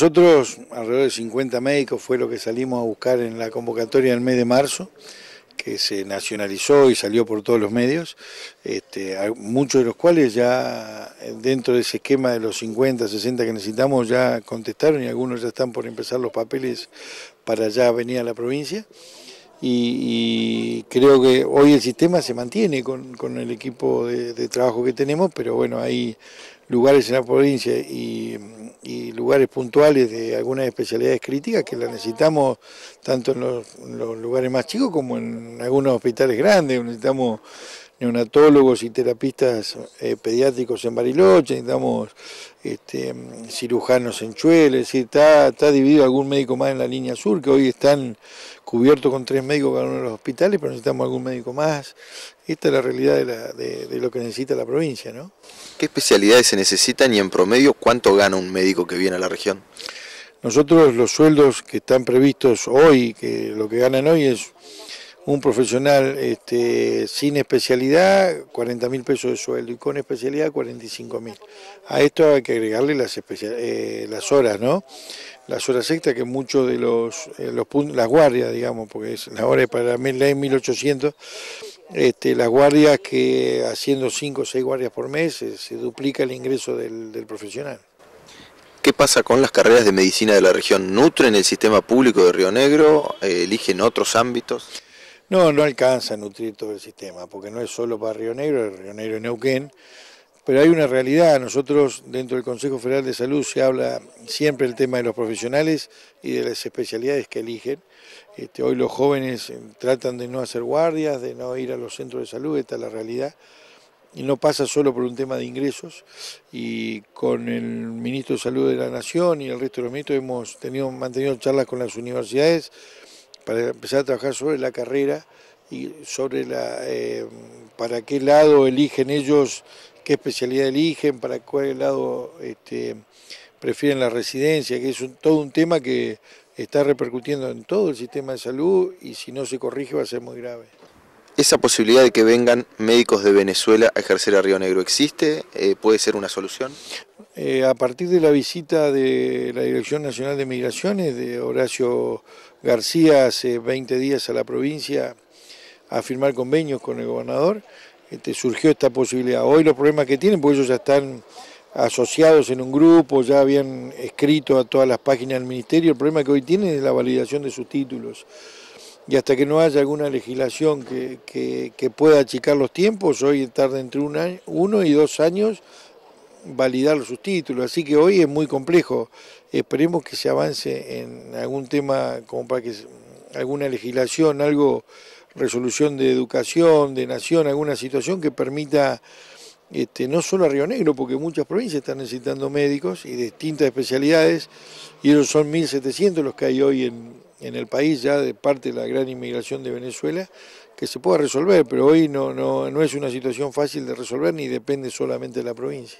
Nosotros, alrededor de 50 médicos, fue lo que salimos a buscar en la convocatoria del mes de marzo, que se nacionalizó y salió por todos los medios, este, muchos de los cuales ya dentro de ese esquema de los 50, 60 que necesitamos ya contestaron y algunos ya están por empezar los papeles para ya venir a la provincia. Y, creo que hoy el sistema se mantiene con, el equipo de, de, trabajo que tenemos, pero bueno, hay lugares en la provincia y, lugares puntuales de algunas especialidades críticas que las necesitamos tanto en los, lugares más chicos como en algunos hospitales grandes, necesitamos neonatólogos y terapistas eh, pediátricos en Bariloche, necesitamos este, cirujanos en Chueles, está, está dividido algún médico más en la línea sur, que hoy están cubiertos con tres médicos cada uno de los hospitales, pero necesitamos algún médico más. Esta es la realidad de, de lo que necesita la provincia. ¿no? ¿Qué especialidades se necesitan y en promedio cuánto gana un médico que viene a la región? Nosotros los sueldos que están previstos hoy, que lo que ganan hoy es un profesional este, sin especialidad, 40 mil pesos de sueldo, y con especialidad, 45 mil. A esto hay que agregarle las, eh, las horas, ¿no? Las horas extras que muchos de los, eh, las guardias, digamos, porque es, la hora es para la ley 1800, este, las guardias que haciendo 5 o 6 guardias por mes se, duplica el ingreso del profesional. ¿Qué pasa con las carreras de medicina de la región? ¿Nutren el sistema público de Río Negro? ¿Eligen otros ámbitos? No, no alcanza a nutrir todo el sistema, porque no es solo para Río Negro, Río Negro y Neuquén, pero hay una realidad, nosotros dentro del Consejo Federal de Salud se habla siempre el tema de los profesionales y de las especialidades que eligen. Este, hoy los jóvenes eh, tratan de no hacer guardias, de no ir a los centros de salud, esta es la realidad. Y no pasa solo por un tema de ingresos. Y con el ministro de Salud de la Nación y el resto de los ministros hemos tenido, mantenido charlas con las universidades para empezar a trabajar sobre la carrera y sobre la, eh, para qué lado eligen ellos, qué especialidad eligen, para cuál lado este, prefieren la residencia, que es todo un tema que está repercutiendo en todo el sistema de salud y si no se corrige va a ser muy grave. ¿Esa posibilidad de que vengan médicos de Venezuela a ejercer a Río Negro existe? Eh, ¿Puede ser una solución? Eh, a partir de la visita de la Dirección Nacional de Migraciones, de Horacio García, hace 20 días a la provincia a firmar convenios con el gobernador, este, surgió esta posibilidad. Hoy los problemas que tienen, pues ellos ya están asociados en un grupo, ya habían escrito a todas las páginas del ministerio, el problema que hoy tienen es la validación de sus títulos y hasta que no haya alguna legislación que, pueda achicar los tiempos, hoy tarda entre un año, uno y dos años validar sus títulos, así que hoy es muy complejo. Esperemos que se avance en algún tema como para que alguna legislación, algo, resolución de educación, de nación, alguna situación que permita este, no solo a Río Negro, porque muchas provincias están necesitando médicos y distintas especialidades, y ellos son 1.700 los que hay hoy en, en el país ya de parte de la gran inmigración de Venezuela, que se pueda resolver, pero hoy no, no, no es una situación fácil de resolver ni depende solamente de la provincia.